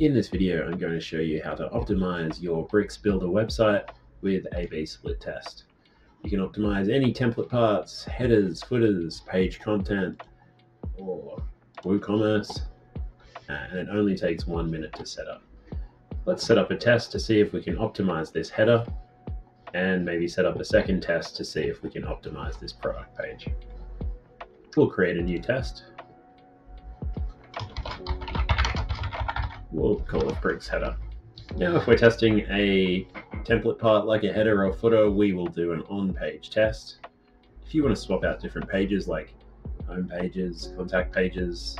In this video, I'm going to show you how to optimize your Bricks Builder website with A-B split test. You can optimize any template parts, headers, footers, page content, or WooCommerce, uh, and it only takes one minute to set up. Let's set up a test to see if we can optimize this header and maybe set up a second test to see if we can optimize this product page. We'll create a new test. We'll call it bricks header. Now, if we're testing a template part like a header or footer, we will do an on-page test. If you want to swap out different pages like home pages, contact pages,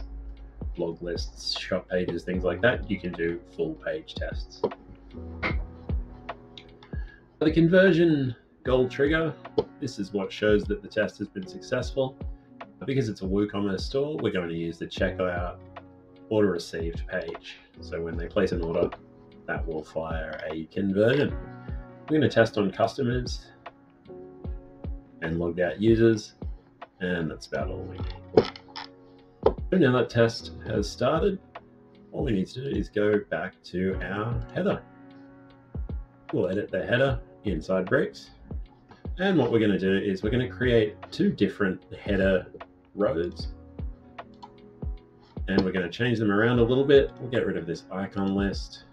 blog lists, shop pages, things like that, you can do full page tests. The conversion goal trigger, this is what shows that the test has been successful. Because it's a WooCommerce store, we're going to use the checkout order received page. So when they place an order, that will fire a conversion. We're going to test on customers and logged out users, and that's about all we need. Now that test has started, all we need to do is go back to our header. We'll edit the header inside Bricks. And what we're going to do is we're going to create two different header rows. And we're going to change them around a little bit. We'll get rid of this icon list.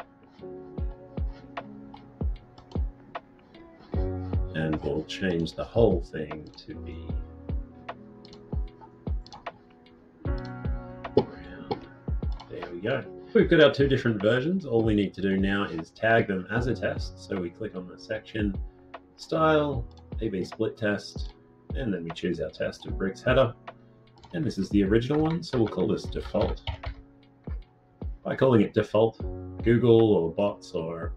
And we'll change the whole thing to be There we go. We've got our two different versions. All we need to do now is tag them as a test. So we click on the section, style, A-B split test, and then we choose our test of bricks header. And this is the original one, so we'll call this default. By calling it default, Google or bots or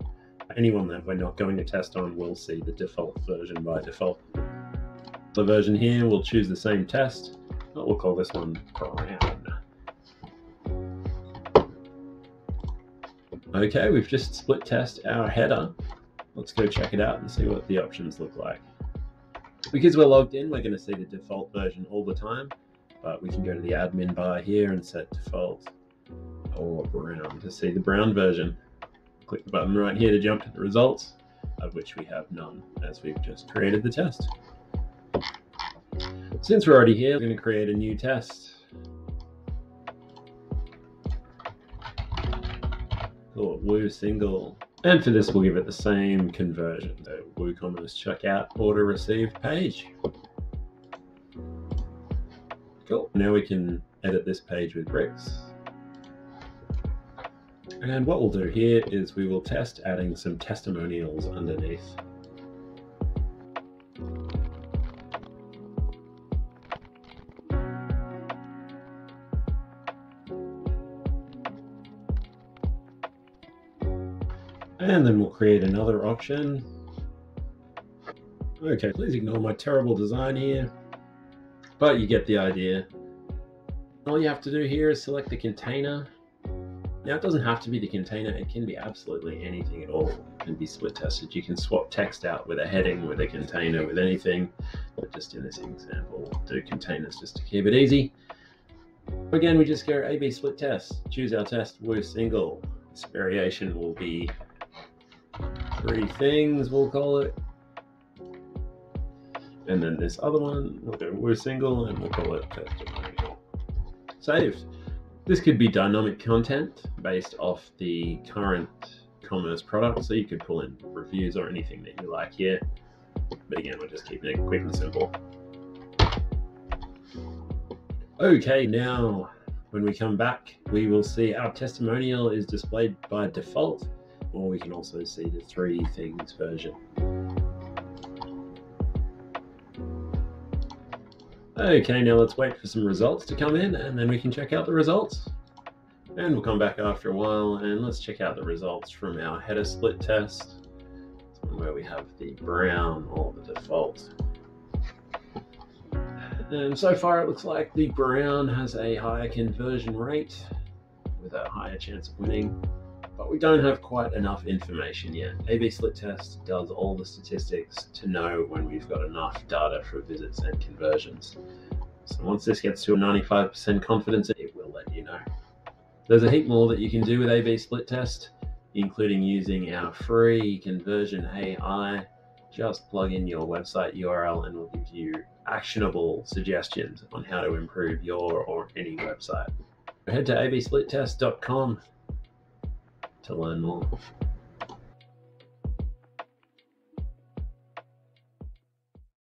anyone that we're not going to test on will see the default version by default. The version here, we'll choose the same test, but we'll call this one brown. Okay, we've just split test our header. Let's go check it out and see what the options look like. Because we're logged in, we're going to see the default version all the time, but we can go to the admin bar here and set default or brown to see the brown version. Click the button right here to jump to the results, of which we have none, as we've just created the test. Since we're already here, we're going to create a new test. Woo single. And for this, we'll give it the same conversion. WooCommerce checkout order received page. Cool. Now we can edit this page with bricks. And what we'll do here is we will test adding some testimonials underneath. And then we'll create another option. Okay, please ignore my terrible design here, but you get the idea. All you have to do here is select the container. Now it doesn't have to be the container, it can be absolutely anything at all. It can be split tested. You can swap text out with a heading, with a container, with anything. But just in this example, do containers just to keep it easy. Again, we just go A-B split test. Choose our test, Woo single. This variation will be three things, we'll call it. And then this other one, Woo single and we'll call it testimonial. Saved. This could be dynamic content based off the current commerce product, so you could pull in reviews or anything that you like here. But again, we're just keeping it quick and simple. Okay, now when we come back, we will see our testimonial is displayed by default or we can also see the three things version. Okay, now let's wait for some results to come in and then we can check out the results. And we'll come back after a while and let's check out the results from our header split test where we have the brown or the default. And so far it looks like the brown has a higher conversion rate with a higher chance of winning but we don't have quite enough information yet. A-B split test does all the statistics to know when we've got enough data for visits and conversions. So once this gets to a 95% confidence, it will let you know. There's a heap more that you can do with A-B split test, including using our free conversion AI. Just plug in your website URL and we'll give you actionable suggestions on how to improve your or any website. Head to absplittest.com to learn more.